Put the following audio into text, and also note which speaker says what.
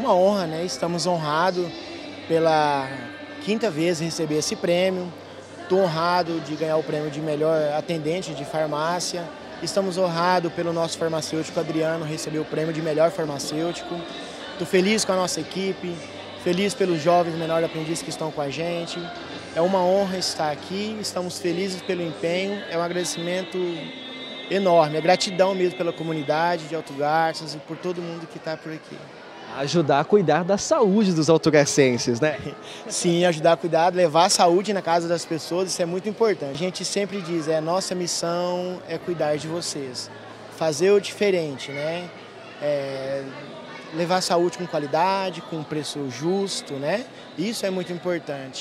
Speaker 1: Uma honra, né? Estamos honrados pela quinta vez receber esse prêmio. Estou honrado de ganhar o prêmio de melhor atendente de farmácia. Estamos honrados pelo nosso farmacêutico Adriano receber o prêmio de melhor farmacêutico. Estou feliz com a nossa equipe, feliz pelos jovens menores aprendizes que estão com a gente. É uma honra estar aqui, estamos felizes pelo empenho, é um agradecimento enorme, é gratidão mesmo pela comunidade de Alto Garças e por todo mundo que está por aqui.
Speaker 2: Ajudar a cuidar da saúde dos autogarcenses, né?
Speaker 1: Sim, ajudar a cuidar, levar a saúde na casa das pessoas, isso é muito importante. A gente sempre diz, é nossa missão é cuidar de vocês, fazer o diferente, né? É, levar saúde com qualidade, com preço justo, né? Isso é muito importante.